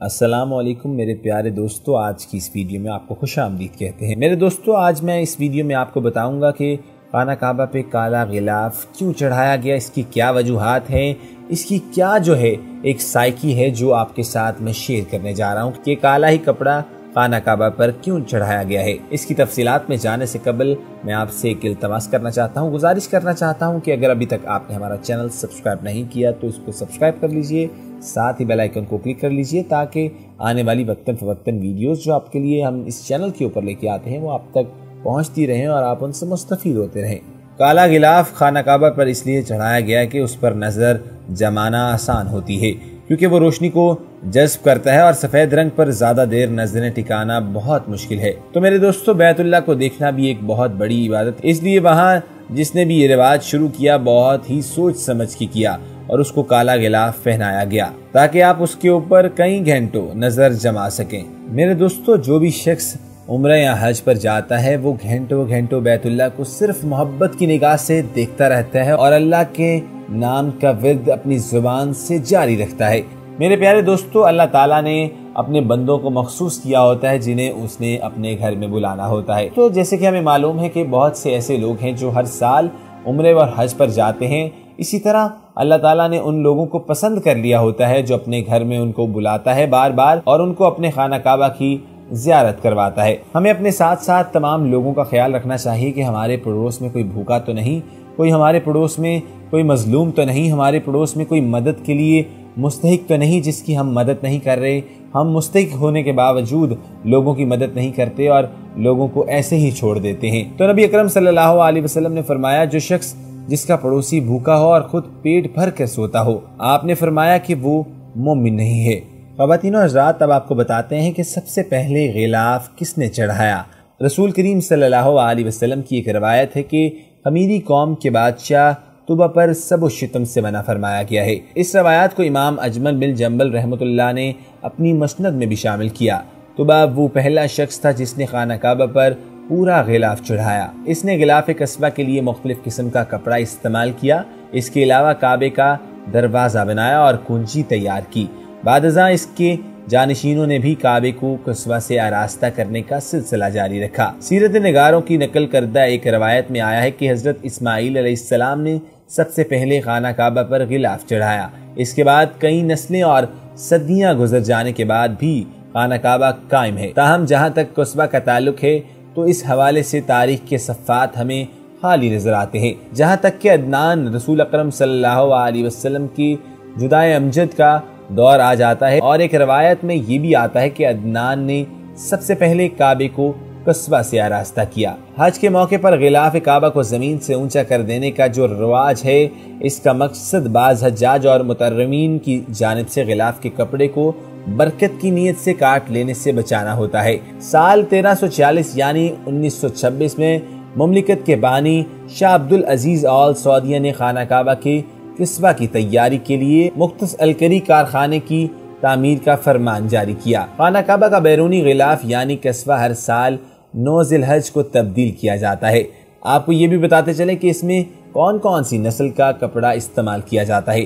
السلام علیکم میرے پیارے دوستو، آج کی اس ویڈیو میں آپ کو خوش آمدید کہتے ہیں۔ میرے دوستو، آج میں اس ویڈیو میں آپ کو بتاؤں گا کہ خانہ کعبہ پہ کالا غلاف کیوں چڑھایا گیا؟ اس کی کیا وجوہات ہیں؟ اس کی کیا جو ہے ایک سائیکی ہے جو آپ کے ساتھ میں شیئر کرنے جا رہا ہوں کہ کالا ہی کپڑا خانہ کعبہ پر کیوں چڑھایا گیا ہے؟ اس کی تفصیلات میں جانے سے قبل میں آپ سے ایک التماس کرنا چاہتا ہوں، گزارش کرنا چاہتا ہوں کہ اگر ابھی تک آپ نے ہمارا چینل سبسکرائب نہیں کیا تو اس کو سبسکرائب کر لیجیے، ساتھ ہی بیل آئیکن کو کلک کر لیجیے تاکہ آنے والی وقتاً فوقتاً ویڈیوز جو آپ کے لیے ہم اس چینل کے اوپر لے کے آتے ہیں وہ آپ تک پہنچتی رہیں اور آپ ان سے مستفید ہوتے رہیں۔ کالا غلاف خانہ کعبہ پر اس لیے چڑھایا گیا کہ اس پر نظر جمانا آسان ہوتی ہے۔ کیونکہ وہ روشنی کو جذب کرتا ہے اور سفید رنگ پر زیادہ دیر نظریں ٹکانا بہت مشکل ہے۔ تو میرے دوستو، بیت اللہ کو دیکھنا بھی ایک بہت بڑی عبادت۔ اس لیے وہاں جس نے بھی یہ رواج شروع کیا، بہت ہی سوچ سمجھ کی کیا اور اس کو کالا غلاف پہنایا گیا تاکہ آپ اس کے اوپر کئی گھنٹوں نظر جما سکیں۔ میرے دوستو، جو بھی شخص عمرہ یا حج پر جاتا ہے، وہ گھنٹوں گھنٹوں بیت اللہ کو صرف محبت کی نگاہ سے دیکھتا رہتا ہے اور اللہ کے نام کا ورد اپنی زبان سے جاری رکھتا ہے۔ میرے پیارے دوستو، اللہ تعالیٰ نے اپنے بندوں کو مخصوص کیا ہوتا ہے جنہیں اس نے اپنے گھر میں بلانا ہوتا ہے۔ تو جیسے کہ ہمیں معلوم ہے کہ بہت سے ایسے لوگ ہیں جو ہر سال عمرے اور حج پر جاتے ہیں۔ اسی طرح اللہ تعالیٰ نے ان لوگوں کو پسند کر لیا ہوتا ہے جو اپنے گھر میں ان کو بلاتا ہے بار بار اور ان کو اپنے خانہ کعبہ کی زیارت کرواتا ہے۔ ہمیں اپنے ساتھ ساتھ تمام لوگوں کا خیال رکھنا چاہیے کہ ہمارے پڑوس میں کوئی بھوکا تو نہیں، کوئی ہمارے پڑوس میں کوئی مظلوم تو نہیں، ہمارے پڑوس میں کوئی مدد کے لیے مستحق تو نہیں جس کی ہم مدد نہیں کر رہے۔ ہم مستحق ہونے کے باوجود لوگوں کی مدد نہیں کرتے اور لوگوں کو ایسے ہی چھوڑ دیتے ہیں۔ تو نبی اکرم صلی اللہ علیہ وسلم نے فرمایا، جو شخص جس کا پڑوسی بھوکا ہو اور خود پیٹ بھر کر سوتا ہو، آپ نے فرمایا کہ وہ مومن نہیں ہے۔ خواتین و حضرات اب آپ کو بتاتے ہیں کہ سب سے پہلے غلاف کس نے چڑھایا؟ رسول کریم صلی اللہ علیہ وسلم کی ایک روایت ہے کہ خمیری قوم کے بادشاہ طبع پر سب و شتم سے منع فرمایا گیا ہے۔ اس روایات کو امام اجمل بن جنبل رحمۃ اللہ نے اپنی مسند میں بھی شامل کیا۔ طبع وہ پہلا شخص تھا جس نے خانہ کعبہ پر پورا غلاف چڑھایا۔ اس نے غلاف قصبہ کے لیے مختلف قسم کا کپڑا استعمال کیا۔ اس کے علاوہ کعبے کا دروازہ بنایا اور کنجی تیار کی۔ بعد ازاں اس کے جانشینوں نے بھی کعبے کو قصبہ سے آراستہ کرنے کا سلسلہ جاری رکھا۔ سیرت نگاروں کی نقل کردہ ایک روایت میں آیا ہے کہ حضرت اسماعیل علیہ السلام نے سب سے پہلے خانہ کعبہ پر غلاف چڑھایا۔ اس کے بعد کئی نسلیں اور صدیاں گزر جانے کے بعد بھی خانہ کعبہ قائم ہے۔ تاہم، جہاں تک قصبہ کا تعلق ہے، تو اس حوالے سے تاریخ کے صفات ہمیں خالی نظر آتے ہیں۔ جہاں تک کہ عدنان رسول اکرم صلی اللہ علیہ وسلم کی جدائے امجد کا دور آ جاتا ہے اور ایک روایت میں یہ بھی آتا ہے کہ عدنان نے سب سے پہلے کعبے کو قصبہ سے آراستہ کیا۔ حج کے موقع پر غلاف کعبہ کو زمین سے اونچا کر دینے کا جو رواج ہے، اس کا مقصد بعض حجاج اور مترمین کی جانب سے غلاف کے کپڑے کو برکت کی نیت سے کاٹ لینے سے بچانا ہوتا ہے۔ سال تیرہ سو چالیس یعنی انیس سو چھبیس میں مملکت کے بانی شاہ عبدالعزیز آل سعودیہ نے خانہ کعبہ کے قصبہ کی تیاری کے لیے مختص الکری کارخانے کی تعمیر کا فرمان جاری کیا۔ خانہ کعبہ کا بیرونی غلاف یعنی قصبہ ہر سال نو ذی الحج کو تبدیل کیا جاتا ہے۔ آپ کو یہ بھی بتاتے چلے کہ اس میں کون کون سی نسل کا کپڑا استعمال کیا جاتا ہے۔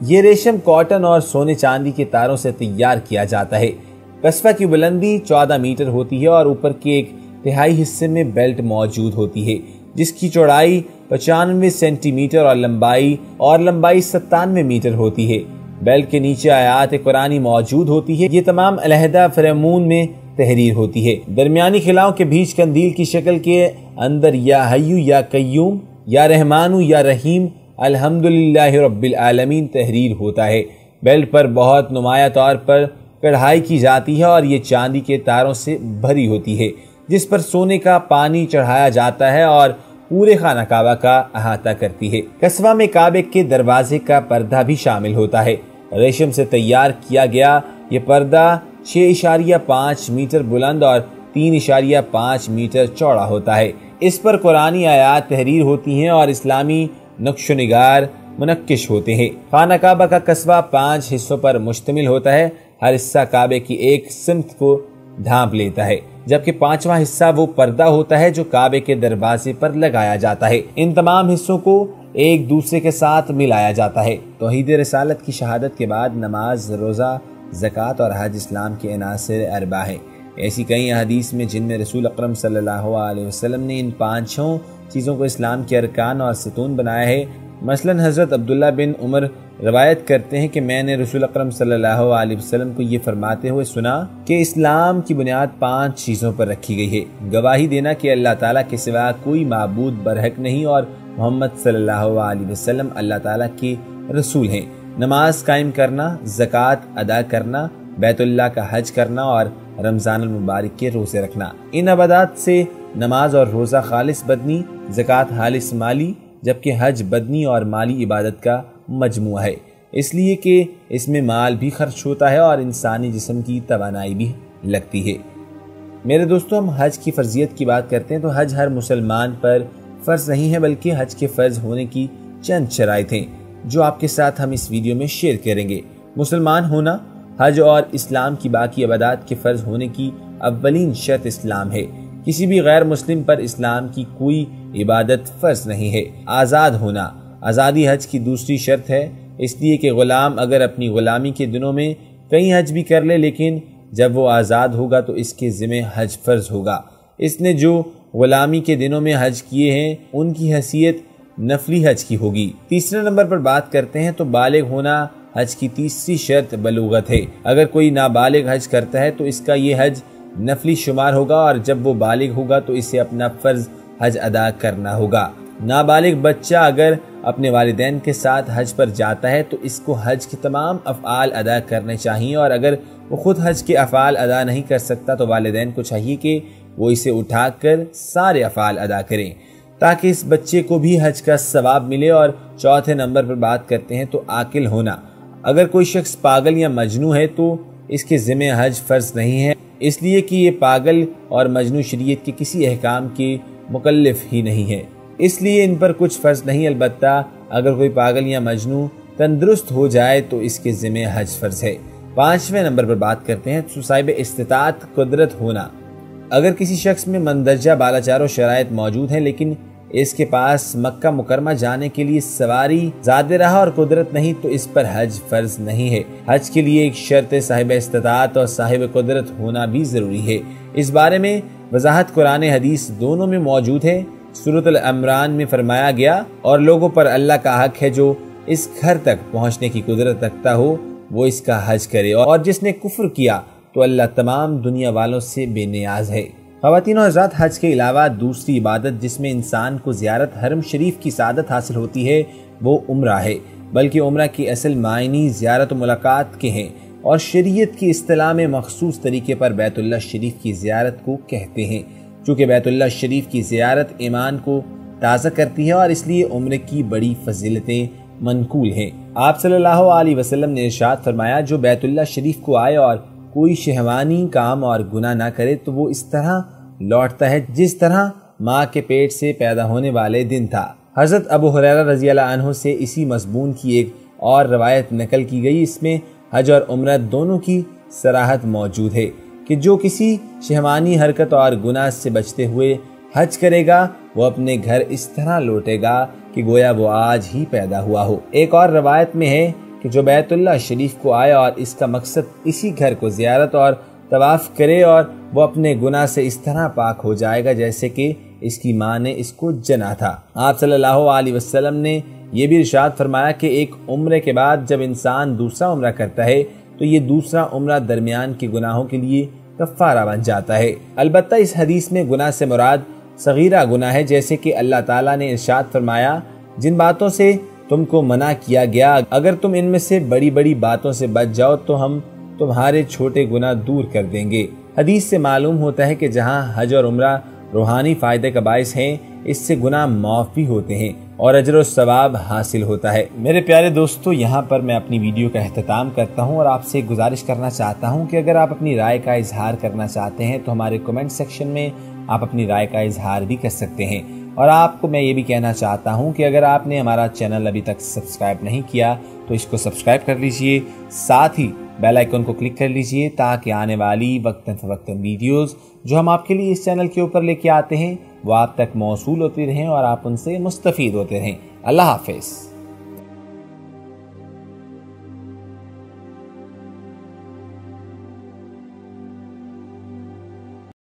یہ ریشم کاٹن اور سونے چاندی کے تاروں سے تیار کیا جاتا ہے۔ قصبہ کی بلندی چودہ میٹر ہوتی ہے اور اوپر کے ایک تہائی حصے میں بیلٹ موجود ہوتی ہے، جس کی چوڑائی پچانوے سینٹی میٹر اور لمبائی اور لمبائی ستانوے میٹر ہوتی ہے۔ بیلٹ کے نیچے آیات قرآنی موجود ہوتی ہے۔ یہ تمام علیحدہ فرمون میں تحریر ہوتی ہے۔ درمیانی خلاؤں کے بیچ کندیل کی شکل کے اندر یا حیو یا قیوم، یا رحمانو یا رحیم، الحمدللہ رب العالمین تحریر ہوتا ہے۔ بیلٹ پر بہت نمایاں طور پر کڑھائی کی جاتی ہے اور یہ چاندی کے تاروں سے بھری ہوتی ہے۔ جس پر سونے کا پانی چڑھایا جاتا ہے اور پورے خانہ کعبہ کا احاطہ کرتی ہے۔ قصبہ میں کعبے کے دروازے کا پردہ بھی شامل ہوتا ہے۔ ریشم سے تیار کیا گیا یہ پردہ چھ اشاریہ پانچ میٹر بلند اور تین اشاریہ پانچ میٹر چوڑا ہوتا ہے۔ اس پر قرآنی آیات تحریر ہوتی ہیں اور اسلامی نقش و نگار منقش ہوتے ہیں۔ خانہ کعبہ کا قصبہ پانچ حصوں پر مشتمل ہوتا ہے۔ ہر حصہ کعبے کی ایک سمت کو ڈھانپ لیتا ہے۔ جبکہ پانچواں حصہ وہ پردہ ہوتا ہے جو کعبے کے دروازے پر لگایا جاتا ہے۔ ان تمام حصوں کو ایک دوسرے کے ساتھ ملایا جاتا ہے۔ توحید رسالت کی شہادت کے بعد نماز، روزہ، زکوٰۃ اور حج اسلام کے عناصر اربا ہیں۔ ایسی کئی حدیث میں جن میں رسول اکرم صلی اللہ علیہ وسلم نے ان پانچوں چیزوں کو اسلام کے ارکان اور ستون بنایا ہے۔ مثلا حضرت عبداللہ بن عمر روایت کرتے ہیں کہ میں نے رسول اکرم صلی اللہ علیہ وسلم کو یہ فرماتے ہوئے سنا کہ اسلام کی بنیاد پانچ چیزوں پر رکھی گئی ہے۔ گواہی دینا کہ اللہ تعالیٰ کے سوا کوئی معبود برحق نہیں اور محمد صلی اللہ علیہ وسلم اللہ تعالیٰ کے رسول ہیں۔ نماز قائم کرنا، زکوٰۃ ادا کرنا، بیت اللہ کا حج کرنا اور رمضان المبارک کے روزے رکھنا۔ ان عبادات سے نماز اور روزہ خالص بدنی، زکوٰۃ خالص مالی جبکہ حج بدنی اور مالی عبادت کا مجموعہ ہے۔ اس لیے کہ اس میں مال بھی خرچ ہوتا ہے اور انسانی جسم کی توانائی بھی لگتی ہے۔ میرے دوستوں ہم حج کی فرضیت کی بات کرتے ہیں تو حج ہر مسلمان پر فرض نہیں ہے، بلکہ حج کے فرض ہونے کی چند شرائط ہیں جو آپ کے ساتھ ہم اس ویڈیو میں شیئر کریں گے۔ مسلمان ہونا حج اور اسلام کی باقی عبادات کے فرض ہونے کی اولین شرط اسلام ہے۔ کسی بھی غیر مسلم پر اسلام کی کوئی عبادت فرض نہیں ہے۔ آزاد ہونا۔ آزادی حج کی دوسری شرط ہے۔ اس لیے کہ غلام اگر اپنی غلامی کے دنوں میں کئی حج بھی کر لے، لیکن جب وہ آزاد ہوگا تو اس کے ذمہ حج فرض ہوگا۔ اس نے جو غلامی کے دنوں میں حج کیے ہیں، ان کی حیثیت نفلی حج کی ہوگی۔ تیسرے نمبر پر بات کرتے ہیں تو بالغ ہونا حج کی تیسری شرط بلوغت ہے۔ اگر کوئی نابالغ حج کرتا ہے تو اس کا یہ حج نفلی شمار ہوگا اور جب وہ بالغ ہوگا تو اسے اپنا فرض حج ادا کرنا ہوگا۔ نابالغ بچہ اگر اپنے والدین کے ساتھ حج پر جاتا ہے تو اس کو حج کے تمام افعال ادا کرنے چاہیے اور اگر وہ خود حج کے افعال ادا نہیں کر سکتا تو والدین کو چاہیے کہ وہ اسے اٹھا کر سارے افعال ادا کریں۔ تاکہ اس بچے کو بھی حج کا ثواب ملے اور چوتھے نمبر پر بات کرتے ہیں تو عاقل ہونا۔ اگر کوئی شخص پاگل یا مجنو ہے تو اس کے ذمہ حج فرض نہیں ہے، اس لیے کہ یہ پاگل اور مجنو شریعت کے کسی احکام کے مکلف ہی نہیں ہے۔ اس لیے ان پر کچھ فرض نہیں، البتہ اگر کوئی پاگل یا مجنو تندرست ہو جائے تو اس کے ذمہ حج فرض ہے۔ پانچویں نمبر پر بات کرتے ہیں، صاحب استطاعت قدرت ہونا۔ اگر کسی شخص میں مندرجہ بالا چاروں شرائط موجود ہیں، لیکن اس کے پاس مکہ مکرمہ جانے کے لیے سواری زیادہ رہا اور قدرت نہیں، تو اس پر حج فرض نہیں ہے۔ حج کے لیے ایک شرط صاحب استطاعت اور صاحب قدرت ہونا بھی ضروری ہے۔ اس بارے میں وضاحت قرآن حدیث دونوں میں موجود ہے۔ صورت العمران میں فرمایا گیا، اور لوگوں پر اللہ کا حق ہے جو اس گھر تک پہنچنے کی قدرت رکھتا ہو، وہ اس کا حج کرے۔ اور جس نے کفر کیا، تو اللہ تمام دنیا والوں سے بے نیاز ہے۔ خواتین و حضرات حج کے علاوہ دوسری عبادت جس میں انسان کو زیارت حرم شریف کی سعادت حاصل ہوتی ہے، وہ عمرہ ہے۔ بلکہ عمرہ کی اصل معنی زیارت و ملاقات کے ہیں اور شریعت کی اصطلاح میں مخصوص طریقے پر بیت اللہ شریف کی زیارت کو کہتے ہیں۔ چونکہ بیت اللہ شریف کی زیارت ایمان کو تازہ کرتی ہے اور اس لیے عمرے کی بڑی فضیلتیں منقول ہیں۔ آپ صلی اللہ علیہ وسلم نے ارشاد فرمایا، جو بیت اللہ شریف کو آئے اور کوئی شہوانی کام اور گناہ نہ کرے تو وہ اس طرح لوٹتا ہے جس طرح ماں کے پیٹ سے پیدا ہونے والے دن تھا۔ حضرت ابو حریرہ رضی اللہ عنہ سے اسی مضمون کی ایک اور روایت نقل کی گئی۔ اس میں حج اور عمرت دونوں کی سراحت موجود ہے کہ جو کسی شہوانی حرکت اور گناہ سے بچتے ہوئے حج کرے گا، وہ اپنے گھر اس طرح لوٹے گا کہ گویا وہ آج ہی پیدا ہوا ہو۔ ایک اور روایت میں ہے کہ جو بیت اللہ شریف کو آئے اور اس کا مقصد اسی گھر کو زیارت اور طواف کرے اور وہ اپنے گناہ سے اس طرح پاک ہو جائے گا جیسے کہ اس کی ماں نے اس کو جنا تھا۔ آپ صلی اللہ علیہ وسلم نے یہ بھی ارشاد فرمایا کہ ایک عمرے کے بعد جب انسان دوسرا عمرہ کرتا ہے تو یہ دوسرا عمرہ درمیان کے گناہوں کے لیے کفارہ بن جاتا ہے۔ البتہ اس حدیث میں گناہ سے مراد صغیرہ گناہ ہے جیسے کہ اللہ تعالیٰ نے ارشاد فرمایا، جن باتوں سے تم کو منع کیا گیا، اگر تم ان میں سے بڑی بڑی باتوں سے بچ جاؤ تو ہم تمہارے چھوٹے گناہ دور کر دیں گے۔ حدیث سے معلوم ہوتا ہے کہ جہاں حج اور عمرہ روحانی فائدے کا باعث ہیں، اس سے گناہ معافی ہوتے ہیں اور اجر و ثواب حاصل ہوتا ہے۔ میرے پیارے دوستو، یہاں پر میں اپنی ویڈیو کا اہتمام کرتا ہوں اور آپ سے گزارش کرنا چاہتا ہوں کہ اگر آپ اپنی رائے کا اظہار کرنا چاہتے ہیں تو ہمارے کومنٹ سیکشن میں آپ اپنی رائے کا اظہار بھی کر سکتے ہیں۔ اور آپ کو میں یہ بھی کہنا چاہتا ہوں کہ اگر آپ نے ہمارا چینل ابھی تک سبسکرائب نہیں کیا تو اس کو سبسکرائب کر لیجیے، ساتھ ہی بیل آئیکن کو کلک کر لیجیے تاکہ آنے والی وقتاً فوقتاً ویڈیوز جو ہم آپ کے لیے اس چینل کے اوپر لے کے آتے ہیں، وہ آپ تک موصول ہوتی رہیں اور آپ ان سے مستفید ہوتے رہیں۔ اللہ حافظ۔